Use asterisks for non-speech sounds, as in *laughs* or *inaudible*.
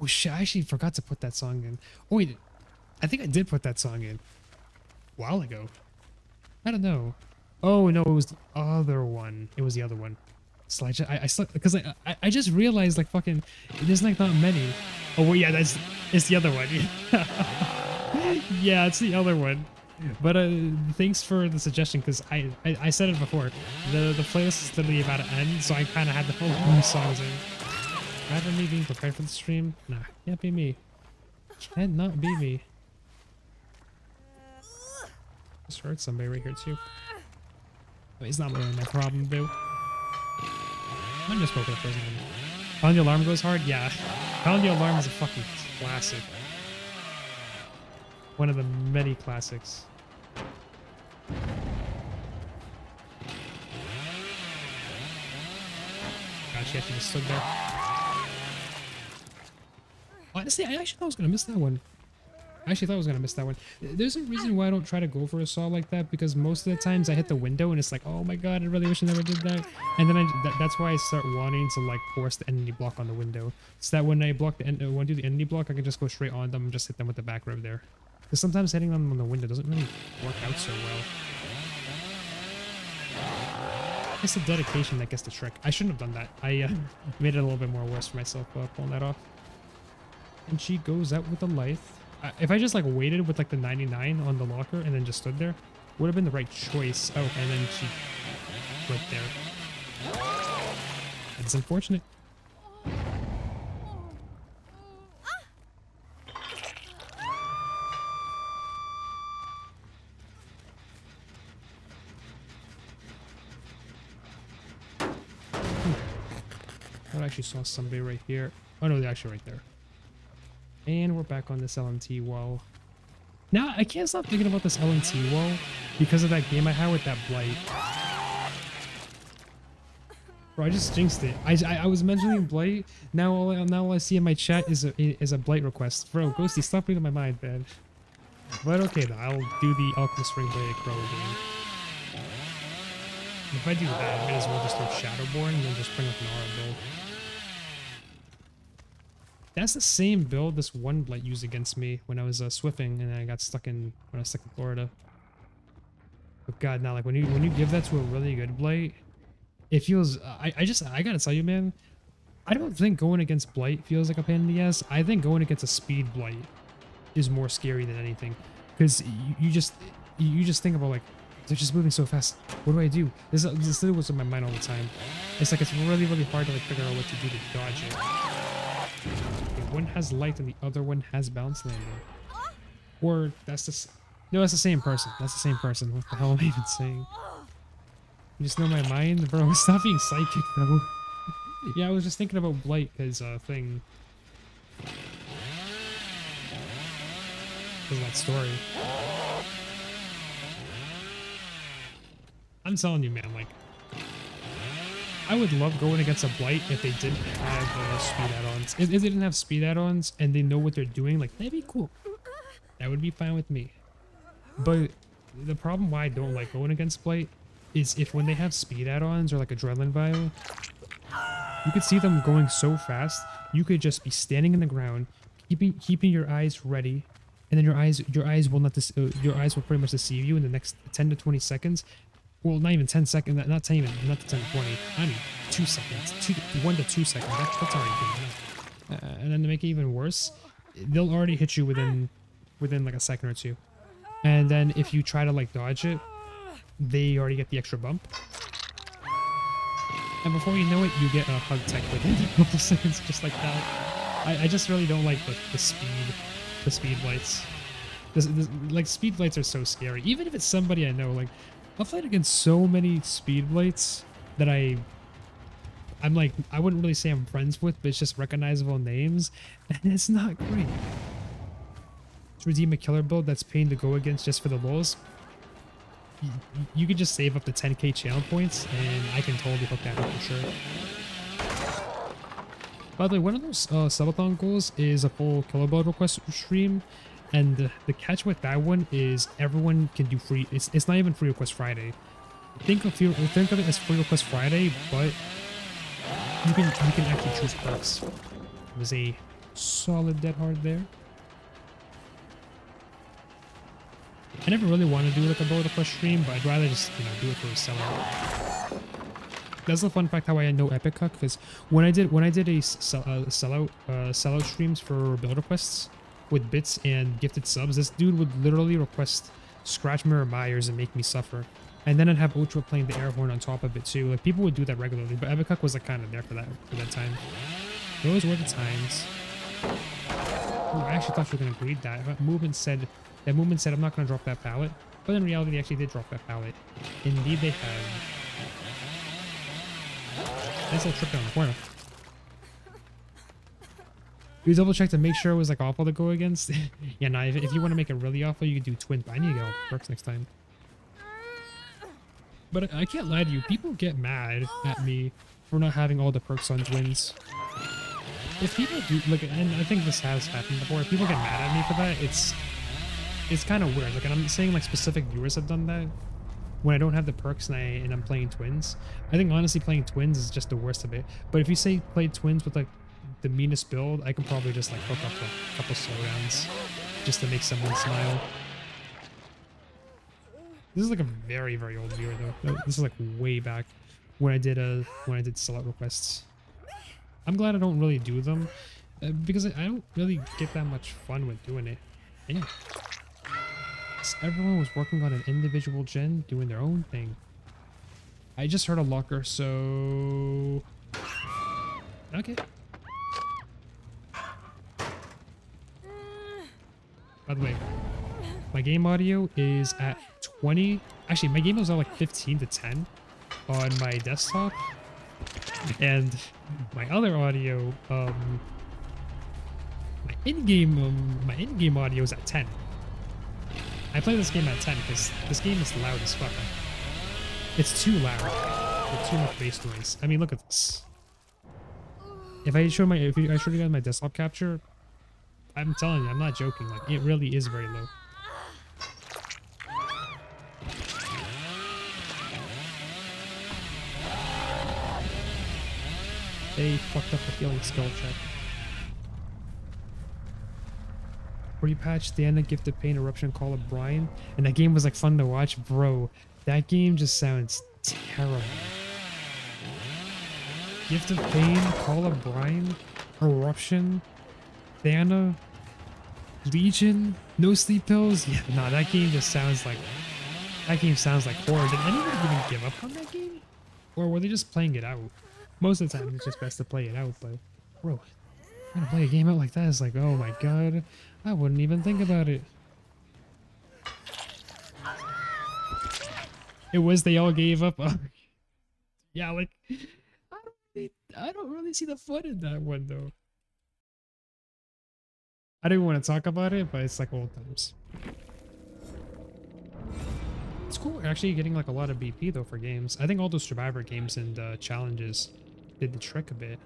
Oh shit, I actually forgot to put that song in. Oh wait, I think I did put that song in. A while ago. I don't know. Oh no, it was the other one. It was the other one. Slide. I, I because I, I I just realized like fucking there's like not many. Oh well, yeah, that's it's the other one. *laughs* yeah, it's the other one. But uh, thanks for the suggestion because I, I I said it before. The the playlist is literally about to end, so I kind of had to put *laughs* songs in. Rather me being prepared for the stream? Nah, can't be me. Can't not be me. Just heard somebody right here too. Wait, it's not really my problem, though. I'm just poking the first one. Calling the alarm goes hard? Yeah. Calling the alarm is a fucking classic. One of the many classics. God, she actually just stood there. Honestly, I actually thought I was gonna miss that one. I actually thought I was gonna miss that one. There's a reason why I don't try to go for a saw like that because most of the times I hit the window and it's like, oh my god, I really wish I never did that. And then I, that, that's why I start wanting to like force the enemy block on the window, so that when I block the en uh, when I do the enemy block, I can just go straight on them and just hit them with the back rev there. Because sometimes hitting them on the window doesn't really work out so well. It's the dedication that gets the trick. I shouldn't have done that. I uh, *laughs* made it a little bit more worse for myself uh, pulling that off. And she goes out with a life. Uh, if I just like waited with like the 99 on the locker and then just stood there, would have been the right choice. Oh, and then she right there. That's unfortunate. I actually saw somebody right here. Oh no, they're actually right there. And we're back on this LMT wall. Now, I can't stop thinking about this LMT wall because of that game I had with that Blight. Bro, I just jinxed it. I, I, I was mentioning Blight. Now all, I, now all I see in my chat is a, is a Blight request. Bro, Ghosty, stop reading my mind, man. But okay, though, I'll do the Alchemist Ring Blighted Crow again. If I do that, I might as well just throw Shadowborn and then just bring up an aura build. That's the same build this one blight used against me when I was uh, swiffing and I got stuck in when I was stuck in Florida. But God, now like when you when you give that to a really good blight, it feels. I I just I gotta tell you, man. I don't think going against blight feels like a pain in the ass. I think going against a speed blight is more scary than anything, because you, you just you just think about like they're just moving so fast. What do I do? This, this is was in my mind all the time. It's like it's really really hard to like figure out what to do to dodge it. One has Lithe and the other one has Balanced Landing. Or that's the no, that's the same person. That's the same person. What the hell am I even saying? You just know my mind, bro. *laughs* Stop being psychic though. yeah, I was just thinking about blight because uh thing. Because that story. I'm telling you, man. Like, I would love going against a Blight if they didn't have uh, speed add-ons. If, if, they didn't have speed add-ons and they know what they're doing, like, that'd be cool. That would be fine with me. But the problem why I don't like going against Blight is if when they have speed add-ons or like Adrenaline Vial, you could see them going so fast, you could just be standing in the ground, keeping keeping your eyes ready, and then your eyes your eyes will not uh, your eyes will pretty much deceive you in the next 10 to 20 seconds well, not even 10 seconds, not 10 even, not the 10 to 20, I mean, 2 seconds, two, 1 to 2 seconds, that, that's already good. Uh, and then to make it even worse, they'll already hit you within, within like a second or two. And then if you try to like dodge it, they already get the extra bump. And before you know it, you get a hug tech within *laughs* a couple seconds just like that. I, I just really don't like the, the speed, the speed blights. This, this, like speed blights are so scary. Even if it's somebody I know, like I've played against so many speed blights that I I'm like I wouldn't really say I'm friends with, but it's just recognizable names, *laughs* and it's not great. To redeem a killer build that's paying to go against just for the lulls, you, you could just save up to 10k channel points, and I can totally hook that up for sure. By the way, one of those uh, subathon goals is a full killer build request stream, and the, the catch with that one is everyone can do free. It's, it's not even free request Friday. Think of think of it as free request Friday, but you can you can actually choose perks. There's a Solid dead hard there. I never really want to do like a Build a Quest stream, but I'd rather just, you know, do it for a sellout. That's the fun fact how I know Epic Cuck, because when I did when I did a sell, uh, sellout uh, sellout streams for Build requests with bits and gifted subs, this dude would literally request Scratch Mirror Myers and make me suffer. And then I'd have Ultra playing the air horn on top of it too. Like people would do that regularly, but Epic was like kind of there for that for that time. Those were the times. Oh, I actually thought you were gonna read that. But movement said that movement said I'm not gonna drop that pallet, but in reality they actually did drop that pallet. Indeed they have. Nice little trip down the corner. You double check to make sure it was like awful to go against. *laughs* yeah, nah, if, if you want to make it really awful, you could do twins, but I need to the perks next time. But I, I can't lie to you, people get mad at me for not having all the perks on twins. If people do, like, and I think this has happened before, if people get mad at me for that, it's it's kind of weird. Like, and I'm saying like specific viewers have done that when I don't have the perks and, I, and I'm playing twins. I think honestly playing twins is just the worst of it. But if you say play twins with like the meanest build, I can probably just like hook up a couple slow slowdowns just to make someone smile. This is like a very very old viewer though. This is like way back when I did a when I did select requests. I'm glad I don't really do them uh, because I don't really get that much fun with doing it. Yeah. Everyone was working on an individual gen, doing their own thing. I just heard a locker, so... Okay. By the way, my game audio is at 20. Actually, my game was at like 15 to 10 on my desktop. And my other audio, um, my in-game, um, my in-game audio is at 10. I play this game at 10 because this game is loud as fuck. It's too loud. With too much bass noise. I mean, look at this. If I show my, if I show you guys my desktop capture, I'm telling you, I'm not joking. Like, it really is very low. They fucked up the healing skill check. patched the end of Pain Eruption Call of Brine, and that game was like fun to watch, bro. That game just sounds terrible. Gift of Pain, Call of Brine, Eruption, Thana, Legion, No Sleep Pills. Yeah, nah, that game just sounds like that game sounds like horror. Did anyone even give up on that game? Or were they just playing it out? Most of the time it's just best to play it out, but bro, trying to play a game out like that is like, oh my god. I wouldn't even think about it. It was they all gave up. *laughs* yeah, like I don't really, I don't really see the fun in that one though. I don't want to talk about it, but it's like old times. It's cool. We're actually getting like a lot of BP though for games. I think all those survivor games and uh, challenges did the trick a bit.